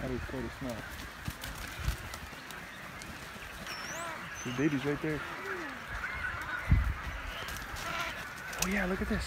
That is so to smell. The baby's right there. Oh yeah, look at this.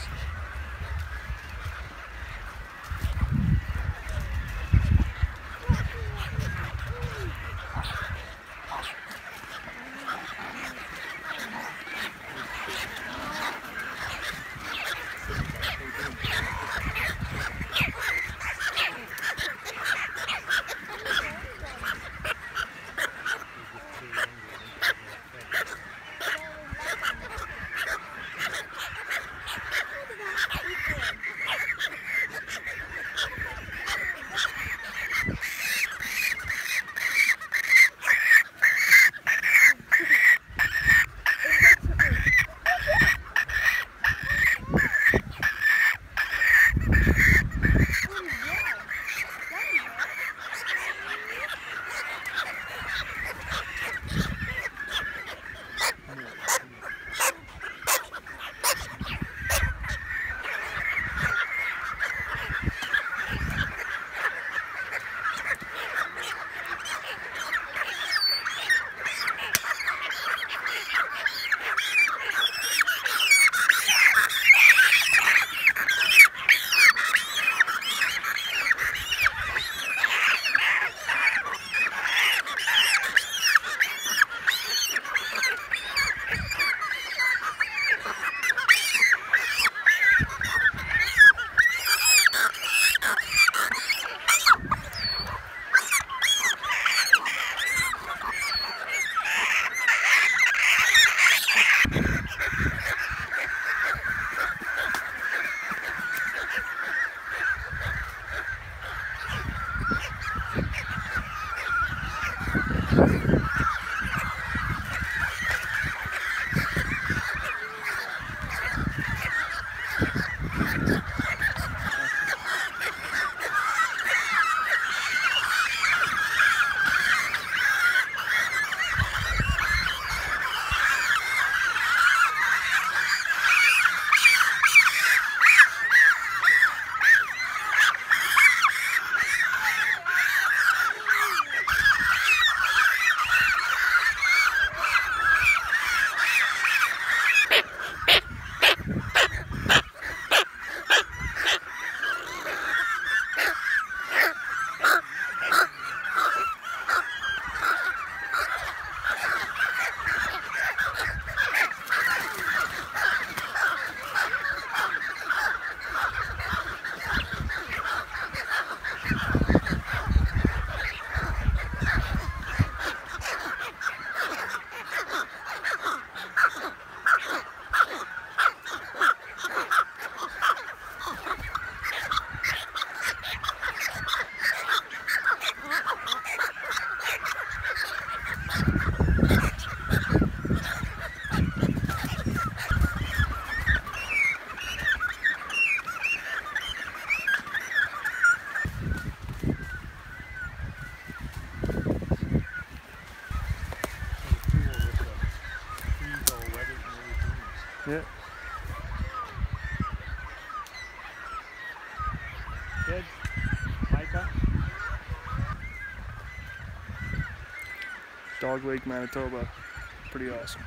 Yeah. Good. Micah. Dog Lake, Manitoba. Pretty awesome.